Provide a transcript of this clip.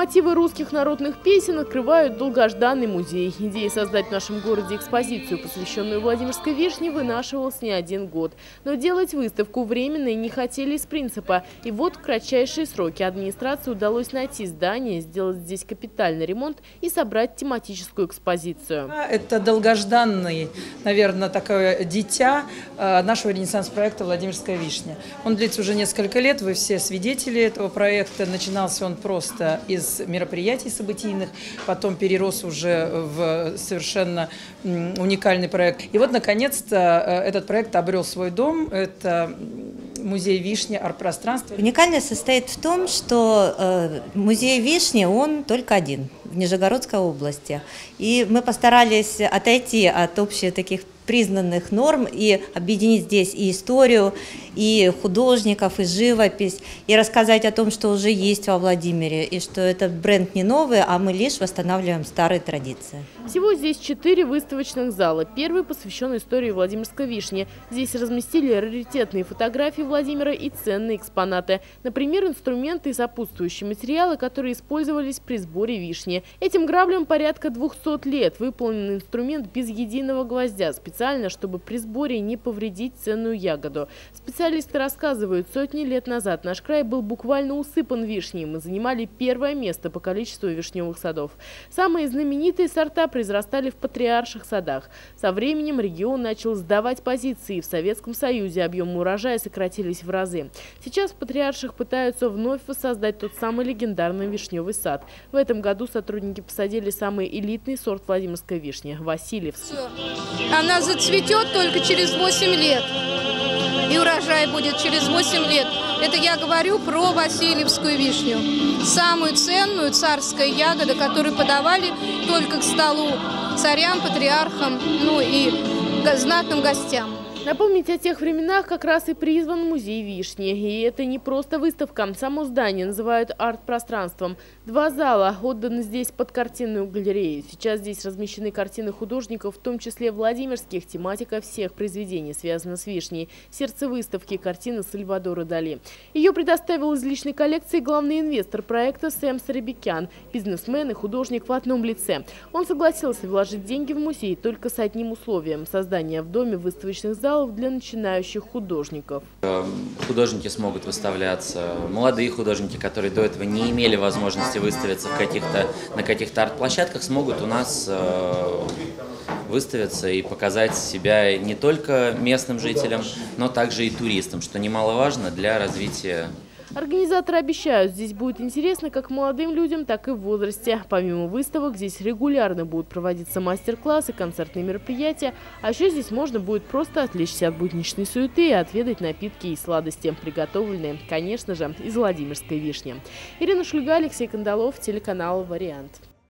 мотивы русских народных песен открывают долгожданный музей. Идея создать в нашем городе экспозицию, посвященную Владимирской вишне, вынашивалась не один год. Но делать выставку временной не хотели из принципа. И вот в кратчайшие сроки администрации удалось найти здание, сделать здесь капитальный ремонт и собрать тематическую экспозицию. Это долгожданный, наверное, такое дитя э, нашего ренессанс-проекта «Владимирская вишня». Он длится уже несколько лет, вы все свидетели этого проекта. Начинался он просто из мероприятий событийных, потом перерос уже в совершенно уникальный проект. И вот, наконец-то, э, этот проект обрел свой дом. Это музей Вишни, арт-пространство. Уникальность состоит в том, что э, музей Вишни, он только один в Нижегородской области. И мы постарались отойти от общих таких признанных норм и объединить здесь и историю, и художников, и живопись, и рассказать о том, что уже есть во Владимире, и что этот бренд не новый, а мы лишь восстанавливаем старые традиции. Всего здесь четыре выставочных зала. Первый посвящен истории Владимирской вишни. Здесь разместили раритетные фотографии Владимира и ценные экспонаты. Например, инструменты и сопутствующие материалы, которые использовались при сборе вишни. Этим граблям порядка 200 лет. Выполнен инструмент без единого гвоздя, специально специально, чтобы при сборе не повредить ценную ягоду. Специалисты рассказывают, сотни лет назад наш край был буквально усыпан вишней. Мы занимали первое место по количеству вишневых садов. Самые знаменитые сорта произрастали в патриарших садах. Со временем регион начал сдавать позиции. В Советском Союзе объемы урожая сократились в разы. Сейчас в патриарших пытаются вновь воссоздать тот самый легендарный вишневый сад. В этом году сотрудники посадили самый элитный сорт Владимирской вишни – Васильевский. Она зацветет только через 8 лет. И урожай будет через 8 лет. Это я говорю про Васильевскую вишню. Самую ценную царская ягода, которую подавали только к столу царям, патриархам, ну и знатным гостям. Напомнить о тех временах как раз и призван музей Вишни. И это не просто выставка. Само здание называют арт-пространством. Два зала отданы здесь под картинную галерею. Сейчас здесь размещены картины художников, в том числе владимирских. Тематика всех произведений связана с Вишней. Сердце выставки – картина Сальвадора Дали. Ее предоставил из личной коллекции главный инвестор проекта Сэм Сарабикян, бизнесмен и художник в одном лице. Он согласился вложить деньги в музей только с одним условием – создания в доме выставочных залов залов для начинающих художников. Эм, художники смогут выставляться, молодые художники, которые до этого не имели возможности выставиться в каких-то, на каких-то арт-площадках, смогут у нас э, выставиться и показать себя не только местным жителям, но также и туристам, что немаловажно для развития Организаторы обещают, здесь будет интересно как молодым людям, так и в возрасте. Помимо выставок, здесь регулярно будут проводиться мастер-классы, концертные мероприятия. А еще здесь можно будет просто отвлечься от будничной суеты и отведать напитки и сладости, приготовленные, конечно же, из Владимирской вишни. Ирина Шульга, Алексей Кандалов, телеканал «Вариант».